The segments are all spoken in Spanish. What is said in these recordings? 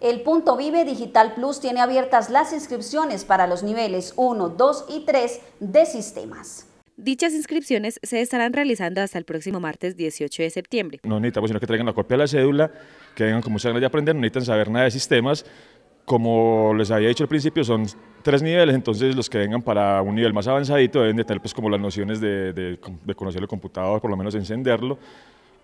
El Punto Vive Digital Plus tiene abiertas las inscripciones para los niveles 1, 2 y 3 de sistemas. Dichas inscripciones se estarán realizando hasta el próximo martes 18 de septiembre. No necesitamos sino que traigan la copia de la cédula, que vengan con muchas ganas de aprender, no necesitan saber nada de sistemas. Como les había dicho al principio, son tres niveles, entonces los que vengan para un nivel más avanzadito deben de tener pues, como las nociones de, de, de conocer el computador, por lo menos encenderlo,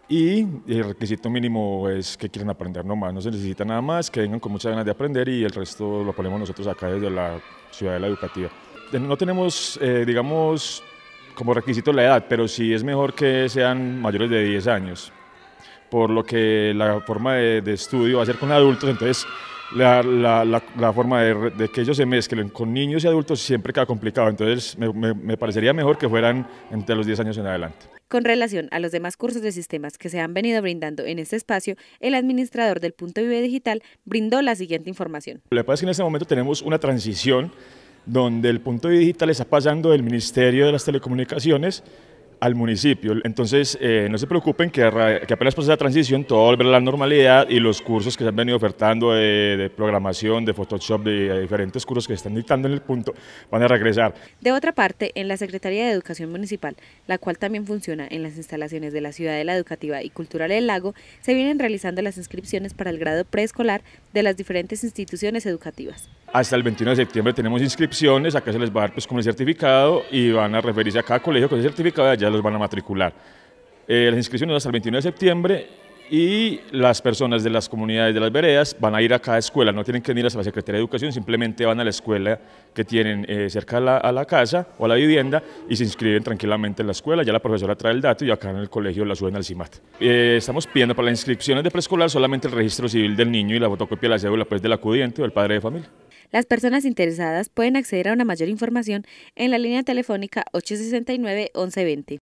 y el requisito mínimo es que quieren aprender nomás, no se necesita nada más, que vengan con muchas ganas de aprender y el resto lo ponemos nosotros acá desde la Ciudadela Educativa. No tenemos, eh, digamos, como requisito la edad, pero sí es mejor que sean mayores de 10 años, por lo que la forma de, de estudio va a ser con adultos, entonces la, la, la, forma de, de, que ellos se mezclen con niños y adultos siempre queda complicado, entonces me, me, me parecería mejor que fueran entre los 10 años en adelante. Con relación a los demás cursos de sistemas que se han venido brindando en este espacio, el administrador del Punto Vive Digital brindó la siguiente información. Lo que pasa es que en este momento tenemos una transición donde el Punto Vive Digital está pasando del Ministerio de las Telecomunicaciones al municipio. Entonces, eh, no se preocupen que, que, apenas pasa esa transición, todo volverá a la normalidad y los cursos que se han venido ofertando de, de, programación, de Photoshop, de diferentes cursos que se están dictando en el punto, van a regresar. De otra parte, en la Secretaría de Educación Municipal, la cual también funciona en las instalaciones de la Ciudadela Educativa y Cultural del Lago, se vienen realizando las inscripciones para el grado preescolar de las diferentes instituciones educativas. Hasta el 21 de septiembre tenemos inscripciones, acá se les va a dar pues, como el certificado y van a referirse a cada colegio con ese certificado y allá los van a matricular. Eh, las inscripciones hasta el 21 de septiembre y las personas de las comunidades de las veredas van a ir a cada escuela, no tienen que ir hasta la Secretaría de Educación, simplemente van a la escuela que tienen eh, cerca a la, a la, casa o a la vivienda y se inscriben tranquilamente en la escuela, ya la profesora trae el dato y acá en el colegio la suben al CIMAT. Eh, estamos pidiendo para las inscripciones de preescolar solamente el registro civil del niño y la fotocopia de la cédula pues, del acudiente o del padre de familia. Las personas interesadas pueden acceder a una mayor información en la línea telefónica 869 1120.